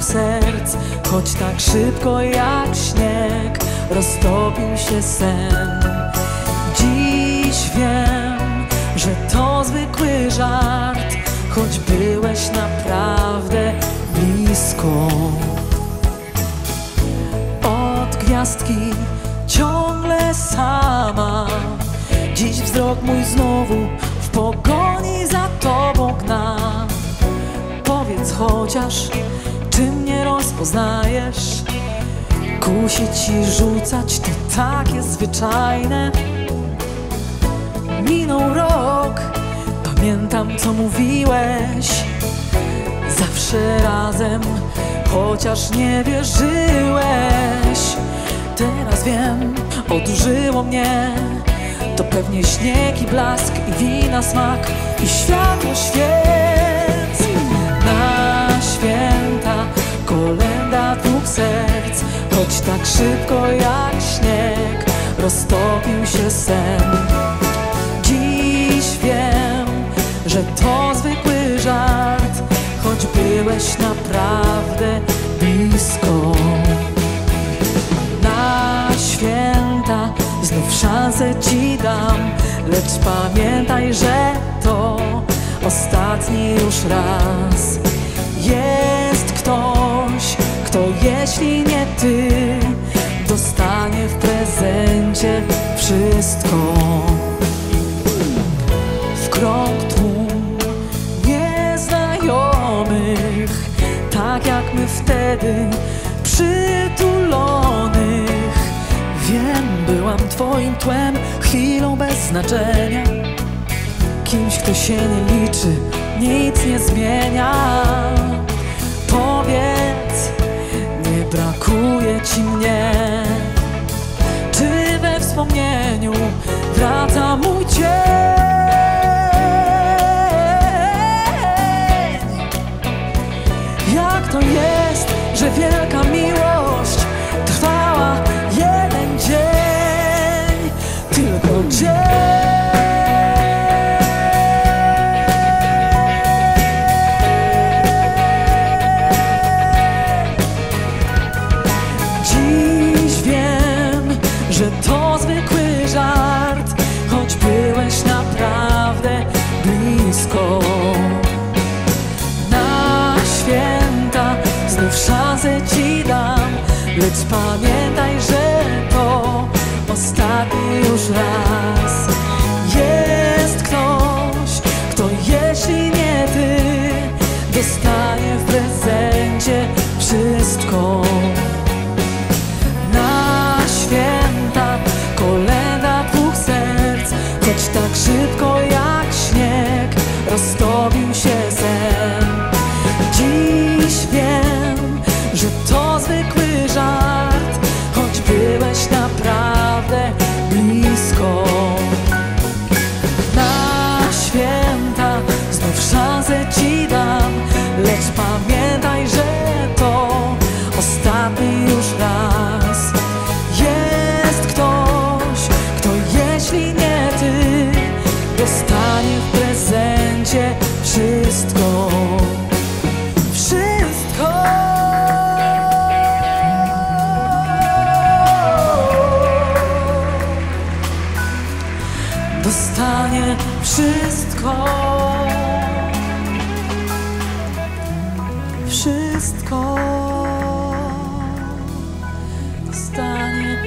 serc Choć tak szybko jak śnieg Roztopił się sen. Dziś wiem, że to zwykły żart Choć byłeś naprawdę blisko. Od gwiazdki ciągle sama Dziś wzrok mój znowu w pogoni za tobą gna chociaż, czy mnie rozpoznajesz. Kusi ci rzucać, to takie zwyczajne. Minął rok, pamiętam co mówiłeś. Zawsze razem, chociaż nie wierzyłeś. Teraz wiem, odurzyło mnie. To pewnie śnieg i blask i wina smak I światło świec tak szybko jak śnieg. Roztopił się sen. Dziś wiem, że to zwykły żart Choć byłeś naprawdę blisko. Na święta znów szansę ci dam Lecz pamiętaj, że to ostatni już raz. Jest ktoś, kto jeśli nie ty prezencie wszystko w krok tłum nieznajomych, tak jak my wtedy przytulonych. Wiem, byłam twoim tłem, chwilą bez znaczenia, kimś, kto się nie liczy, nic nie zmienia. Powiedz, nie brakuje ci mnie. Wspomnieniu wraca mój cień? Jak to jest, że wielka miłość trwała jeden dzień, tylko dzień. Że to zwykły żart, choć byłeś naprawdę blisko. Na święta znów szansę ci dam, lecz pamiętaj, pamiętaj, że to ostatni już raz. Jest ktoś, kto jeśli nie ty Dostanie w prezencie wszystko. Dostanie wszystko. wszystko stanie